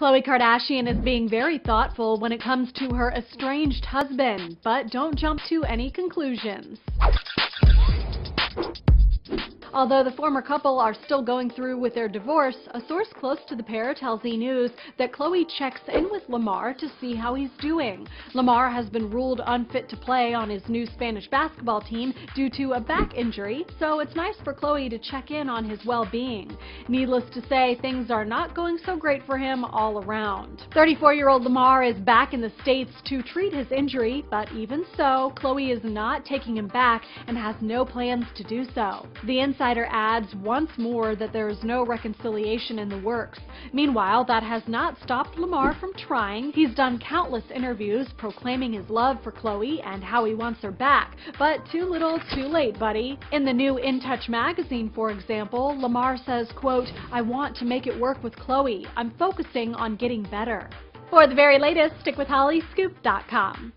Khloe Kardashian is being very thoughtful when it comes to her estranged husband, but don't jump to any conclusions. Although the former couple are still going through with their divorce, a source close to the pair tells E! News that Khloe checks in with Lamar to see how he's doing. Lamar has been ruled unfit to play on his new Spanish basketball team due to a back injury, so it's nice for Khloe to check in on his well-being. Needless to say, things are not going so great for him all around. 34-year-old Lamar is back in the States to treat his injury, but even so, Khloe is not taking him back and has no plans to do so. The Insider adds once more that there is no reconciliation in the works. Meanwhile, that has not stopped Lamar from trying. He's done countless interviews proclaiming his love for Khloe and how he wants her back, but too little, too late, buddy. In the new In Touch magazine, for example, Lamar says, quote, I want to make it work with Khloe. I'm focusing on getting better. For the very latest, stick with HollyScoop.com.